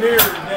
Yeah.